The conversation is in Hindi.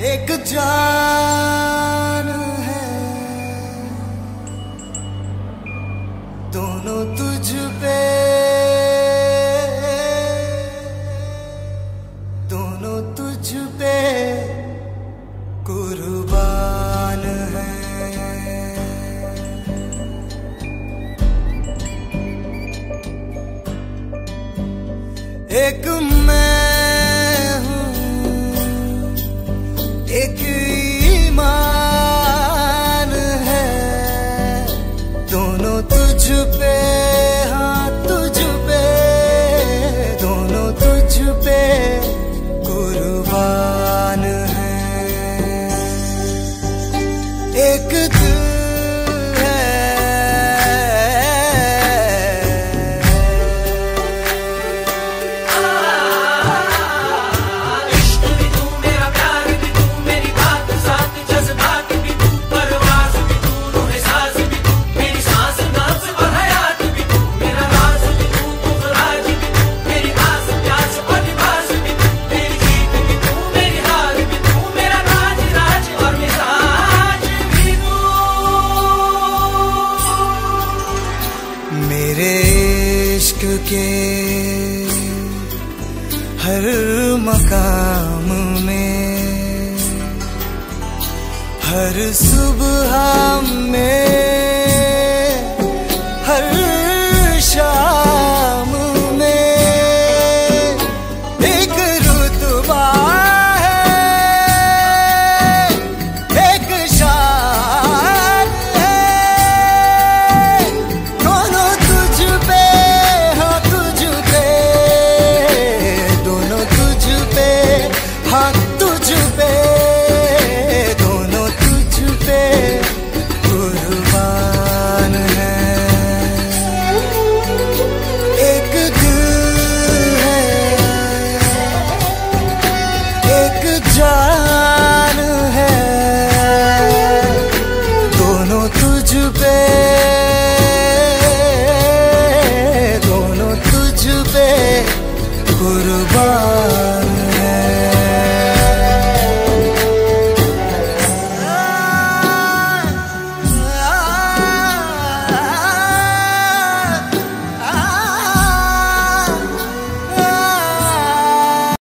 एक जान है। दोनों तुझ पे। दोनों तुझ पे कुर्बान है। एक मैं पे हाँ तुझ पे दोनों तुझ पे कुर्बान हैं। एक दिल के हर मकाम में हर सुबह में